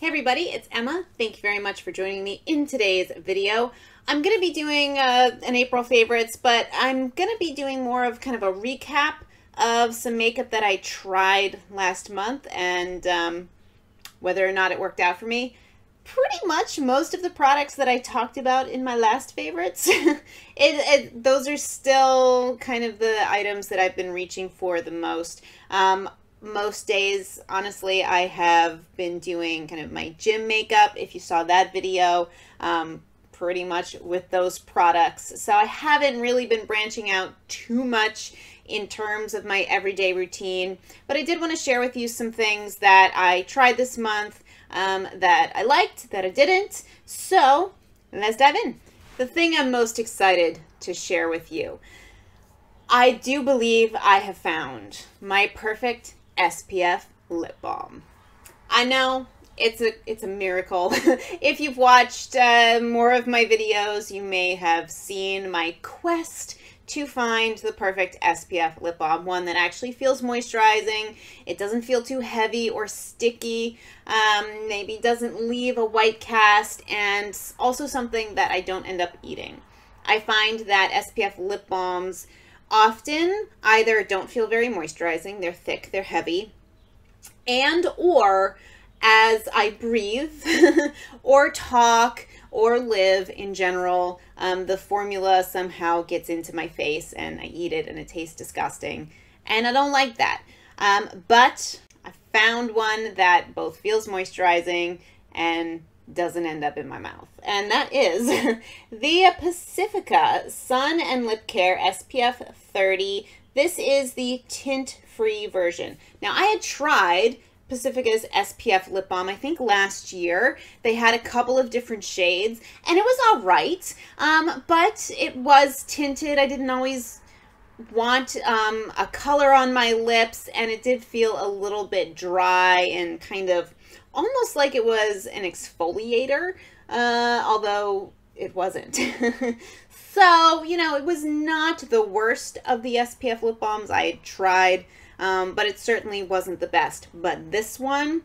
Hey everybody, it's Emma. Thank you very much for joining me in today's video. I'm going to be doing uh, an April favorites, but I'm going to be doing more of kind of a recap of some makeup that I tried last month and um, whether or not it worked out for me. Pretty much most of the products that I talked about in my last favorites, it, it, those are still kind of the items that I've been reaching for the most. Um, most days, honestly, I have been doing kind of my gym makeup. If you saw that video, um, pretty much with those products. So I haven't really been branching out too much in terms of my everyday routine, but I did want to share with you some things that I tried this month um, that I liked, that I didn't. So let's dive in. The thing I'm most excited to share with you. I do believe I have found my perfect SPF lip balm. I know it's a it's a miracle. if you've watched uh, more of my videos, you may have seen my quest to find the perfect SPF lip balm, one that actually feels moisturizing. It doesn't feel too heavy or sticky. Um, maybe doesn't leave a white cast, and also something that I don't end up eating. I find that SPF lip balms often either don't feel very moisturizing, they're thick, they're heavy, and or as I breathe or talk or live in general, um, the formula somehow gets into my face and I eat it and it tastes disgusting. And I don't like that. Um, but I found one that both feels moisturizing and doesn't end up in my mouth. And that is the Pacifica Sun and Lip Care SPF 30. This is the tint-free version. Now, I had tried Pacifica's SPF lip balm, I think last year. They had a couple of different shades, and it was all right, um, but it was tinted. I didn't always want um, a color on my lips, and it did feel a little bit dry and kind of almost like it was an exfoliator, uh, although it wasn't. so, you know, it was not the worst of the SPF lip balms I had tried, um, but it certainly wasn't the best. But this one,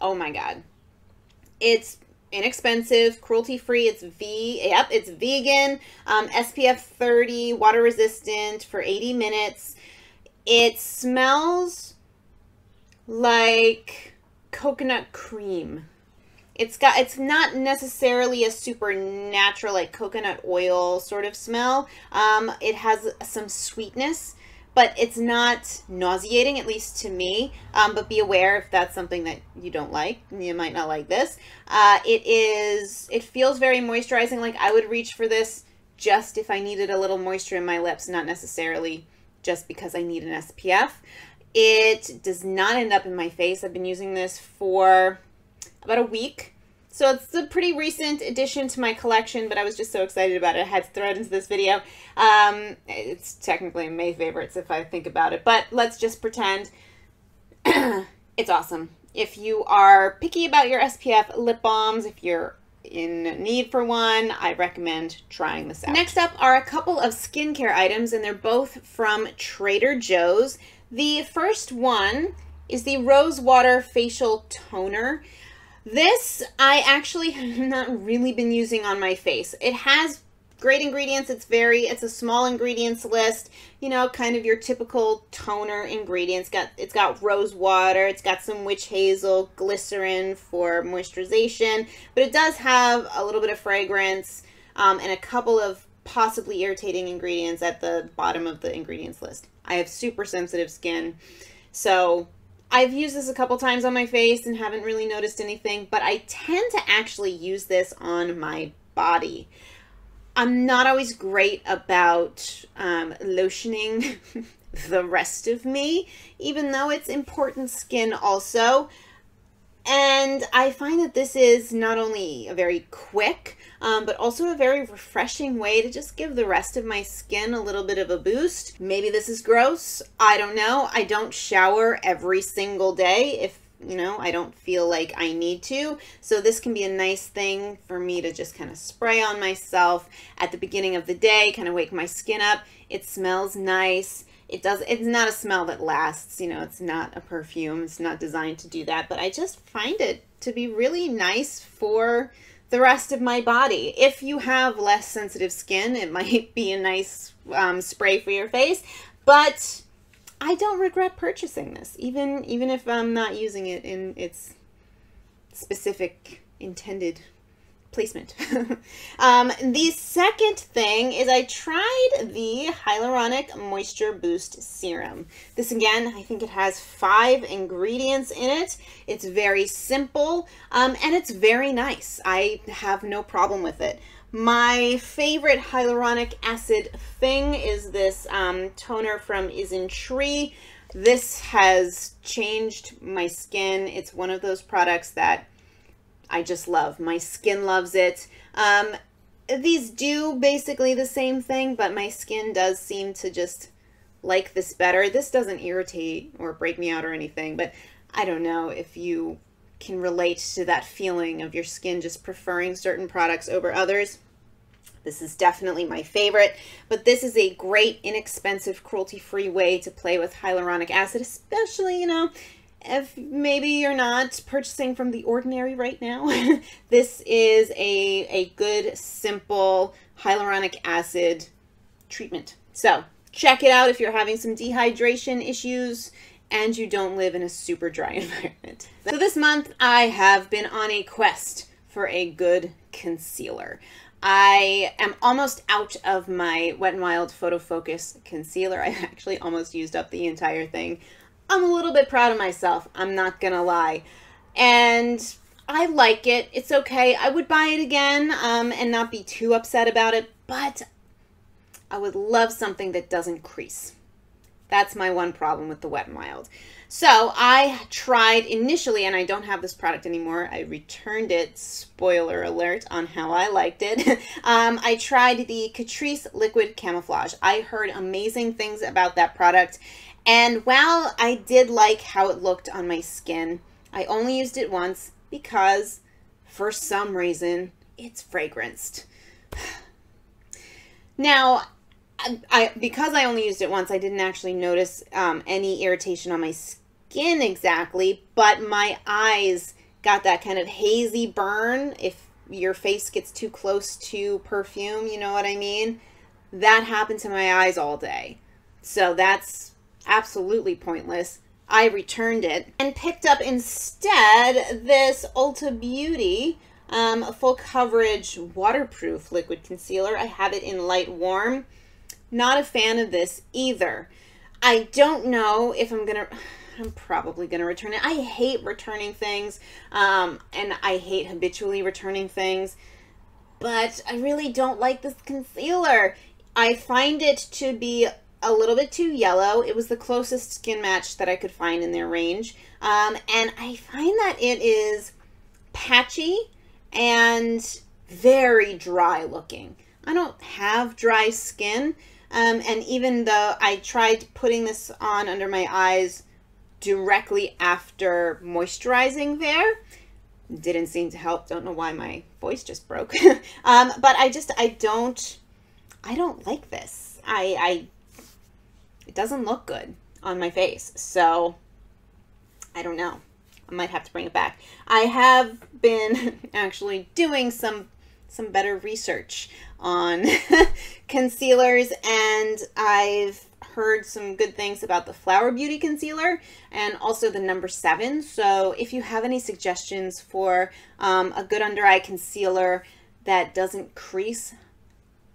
oh my god. It's inexpensive, cruelty-free. It's V, yep, it's vegan, um, SPF 30, water resistant for 80 minutes. It smells like coconut cream. It's got it's not necessarily a super natural like coconut oil sort of smell. Um, it has some sweetness, but it's not nauseating, at least to me. Um, but be aware if that's something that you don't like, you might not like this. Uh, it is it feels very moisturizing. Like I would reach for this just if I needed a little moisture in my lips, not necessarily just because I need an SPF. It does not end up in my face. I've been using this for about a week. So it's a pretty recent addition to my collection, but I was just so excited about it. I had to throw it into this video. Um, it's technically May favorites if I think about it, but let's just pretend it's awesome. If you are picky about your SPF lip balms, if you're in need for one, I recommend trying this out. Next up are a couple of skincare items, and they're both from Trader Joe's. The first one is the Rose Water Facial Toner. This I actually have not really been using on my face. It has great ingredients. It's very, it's a small ingredients list, you know, kind of your typical toner ingredients. Got It's got rose water, it's got some witch hazel, glycerin for moisturization, but it does have a little bit of fragrance um, and a couple of possibly irritating ingredients at the bottom of the ingredients list. I have super sensitive skin. So I've used this a couple times on my face and haven't really noticed anything, but I tend to actually use this on my body. I'm not always great about um, lotioning the rest of me, even though it's important skin also. And I find that this is not only a very quick, um, but also a very refreshing way to just give the rest of my skin a little bit of a boost. Maybe this is gross. I don't know. I don't shower every single day if you know, I don't feel like I need to. So this can be a nice thing for me to just kind of spray on myself at the beginning of the day, kind of wake my skin up. It smells nice It does. It's not a smell that lasts. You know, it's not a perfume. It's not designed to do that. But I just find it to be really nice for the rest of my body. If you have less sensitive skin, it might be a nice um, spray for your face. But I don't regret purchasing this, even even if I'm not using it in its specific intended placement. um, the second thing is I tried the Hyaluronic Moisture Boost Serum. This again, I think it has five ingredients in it. It's very simple um, and it's very nice. I have no problem with it. My favorite hyaluronic acid thing is this um, toner from Isntree. This has changed my skin. It's one of those products that I just love. My skin loves it. Um, these do basically the same thing, but my skin does seem to just like this better. This doesn't irritate or break me out or anything, but I don't know if you can relate to that feeling of your skin just preferring certain products over others. This is definitely my favorite, but this is a great, inexpensive, cruelty-free way to play with hyaluronic acid, especially, you know, if maybe you're not purchasing from the ordinary right now, this is a, a good, simple hyaluronic acid treatment. So check it out if you're having some dehydration issues and you don't live in a super dry environment. So this month I have been on a quest for a good concealer. I am almost out of my Wet n Wild Photo Focus concealer. I actually almost used up the entire thing. I'm a little bit proud of myself. I'm not going to lie. And I like it. It's okay. I would buy it again um, and not be too upset about it, but I would love something that doesn't crease. That's my one problem with the Wet n Wild. So I tried initially, and I don't have this product anymore. I returned it, spoiler alert, on how I liked it. um, I tried the Catrice Liquid Camouflage. I heard amazing things about that product, and while I did like how it looked on my skin, I only used it once because for some reason it's fragranced. now, I, because I only used it once, I didn't actually notice um, any irritation on my skin exactly, but my eyes got that kind of hazy burn if your face gets too close to perfume, you know what I mean? That happened to my eyes all day. So that's absolutely pointless. I returned it and picked up instead this Ulta Beauty um, full coverage waterproof liquid concealer. I have it in light warm. Not a fan of this either. I don't know if I'm gonna, I'm probably gonna return it. I hate returning things um, and I hate habitually returning things, but I really don't like this concealer. I find it to be a little bit too yellow. It was the closest skin match that I could find in their range. Um, and I find that it is patchy and very dry looking. I don't have dry skin. Um, and even though I tried putting this on under my eyes directly after moisturizing there, didn't seem to help. Don't know why my voice just broke. um, but I just, I don't, I don't like this. I, I it doesn't look good on my face. So I don't know. I might have to bring it back. I have been actually doing some some better research on concealers and I've heard some good things about the Flower Beauty concealer and also the number seven. So if you have any suggestions for um, a good under eye concealer that doesn't crease,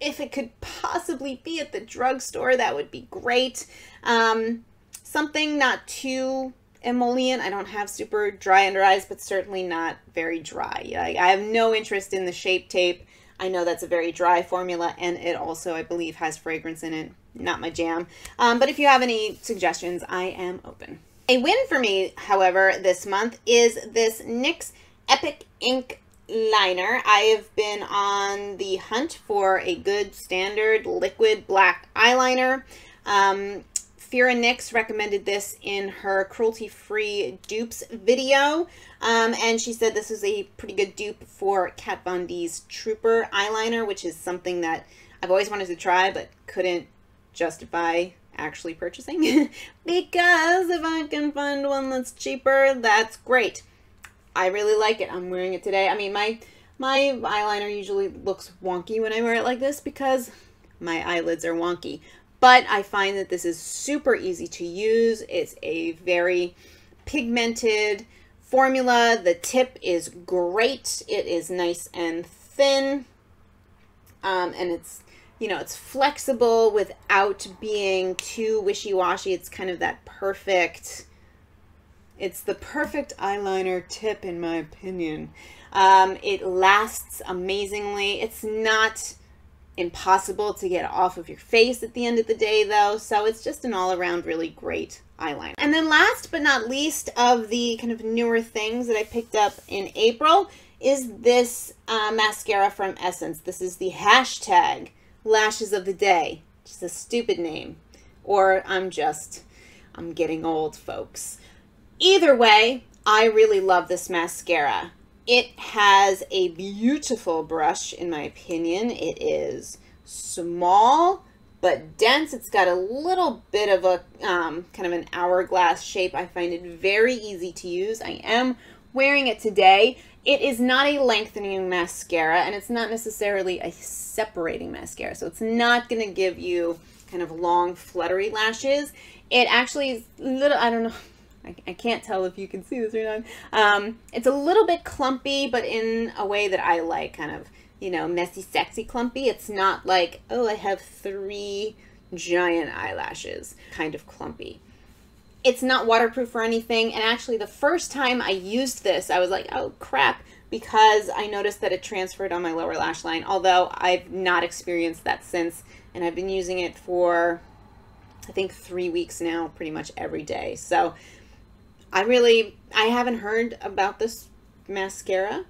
if it could possibly be at the drugstore, that would be great. Um, something not too emollient. I don't have super dry under eyes, but certainly not very dry. I, I have no interest in the Shape Tape. I know that's a very dry formula, and it also, I believe, has fragrance in it. Not my jam. Um, but if you have any suggestions, I am open. A win for me, however, this month is this NYX Epic Ink liner. I have been on the hunt for a good standard liquid black eyeliner. Um, Phyrra Nyx recommended this in her cruelty-free dupes video, um, and she said this is a pretty good dupe for Kat Von D's Trooper eyeliner, which is something that I've always wanted to try but couldn't justify actually purchasing because if I can find one that's cheaper, that's great. I really like it. I'm wearing it today. I mean, my my eyeliner usually looks wonky when I wear it like this because my eyelids are wonky. But I find that this is super easy to use. It's a very pigmented formula. The tip is great. It is nice and thin. Um, and it's, you know, it's flexible without being too wishy-washy. It's kind of that perfect, it's the perfect eyeliner tip in my opinion. Um, it lasts amazingly. It's not impossible to get off of your face at the end of the day though so it's just an all-around really great eyeliner. And then last but not least of the kind of newer things that I picked up in April is this uh, mascara from Essence. This is the hashtag lashes of the day. Just a stupid name. Or I'm just I'm getting old folks either way I really love this mascara it has a beautiful brush, in my opinion. It is small but dense. It's got a little bit of a um, kind of an hourglass shape. I find it very easy to use. I am wearing it today. It is not a lengthening mascara and it's not necessarily a separating mascara. So it's not going to give you kind of long fluttery lashes. It actually is little, I don't know, I, I can't tell if you can see this or not. Um, it's a little bit clumpy, but in a way that I like, kind of, you know, messy, sexy clumpy. It's not like, oh, I have three giant eyelashes, kind of clumpy. It's not waterproof or anything, and actually the first time I used this, I was like, oh crap, because I noticed that it transferred on my lower lash line, although I've not experienced that since, and I've been using it for, I think, three weeks now, pretty much every day. So I really, I haven't heard about this mascara.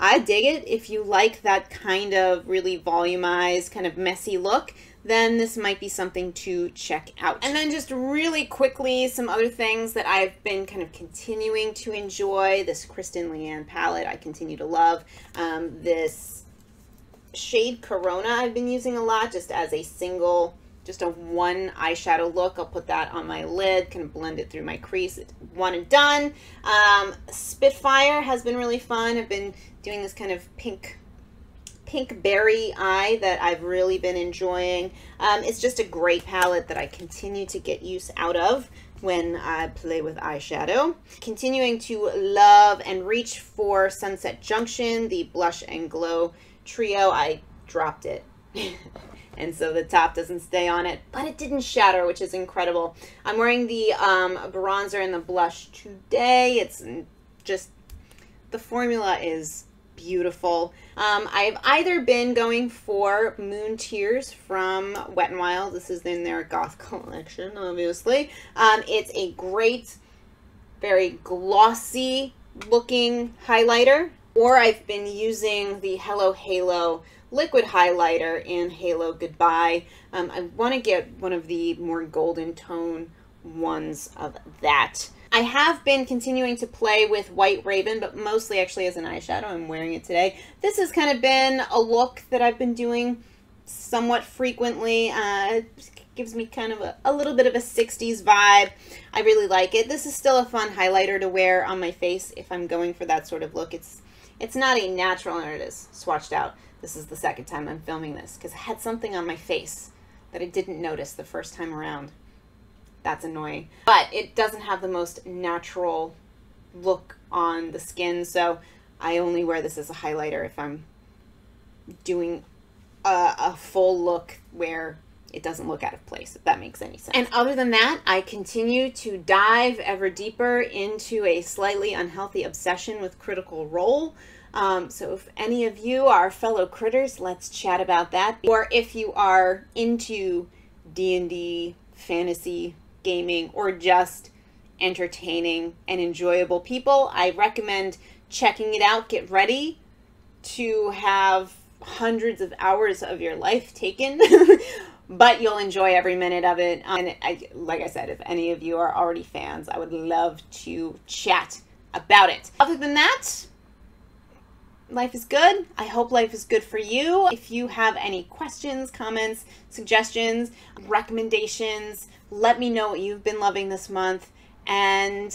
I dig it. If you like that kind of really volumized, kind of messy look, then this might be something to check out. And then just really quickly, some other things that I've been kind of continuing to enjoy. This Kristen Leanne palette I continue to love. Um, this shade Corona I've been using a lot just as a single just a one eyeshadow look. I'll put that on my lid, can blend it through my crease. One and done. Um, Spitfire has been really fun. I've been doing this kind of pink pink berry eye that I've really been enjoying. Um, it's just a great palette that I continue to get use out of when I play with eyeshadow. Continuing to love and reach for Sunset Junction, the Blush and Glow Trio. I dropped it. and so the top doesn't stay on it, but it didn't shatter, which is incredible. I'm wearing the um, bronzer and the blush today. It's just, the formula is beautiful. Um, I've either been going for Moon Tears from Wet n Wild. This is in their Goth collection, obviously. Um, it's a great, very glossy looking highlighter. Or I've been using the Hello Halo liquid highlighter in Halo Goodbye. Um, I want to get one of the more golden tone ones of that. I have been continuing to play with White Raven, but mostly actually as an eyeshadow. I'm wearing it today. This has kind of been a look that I've been doing somewhat frequently. Uh, gives me kind of a, a little bit of a 60s vibe. I really like it. This is still a fun highlighter to wear on my face if I'm going for that sort of look. It's it's not a natural, and it is swatched out. This is the second time I'm filming this because I had something on my face that I didn't notice the first time around. That's annoying. But it doesn't have the most natural look on the skin, so I only wear this as a highlighter if I'm doing a, a full look where it doesn't look out of place, if that makes any sense. And other than that, I continue to dive ever deeper into a slightly unhealthy obsession with Critical Role. Um, so if any of you are fellow critters, let's chat about that. Or if you are into D&D, fantasy, gaming, or just entertaining and enjoyable people, I recommend checking it out. Get ready to have hundreds of hours of your life taken, but you'll enjoy every minute of it. And I, like I said, if any of you are already fans, I would love to chat about it. Other than that, life is good. I hope life is good for you. If you have any questions, comments, suggestions, recommendations, let me know what you've been loving this month. And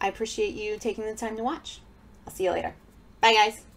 I appreciate you taking the time to watch. I'll see you later. Bye, guys.